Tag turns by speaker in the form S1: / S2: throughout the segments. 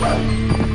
S1: Woo!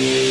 S1: Yeah.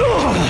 S1: 哦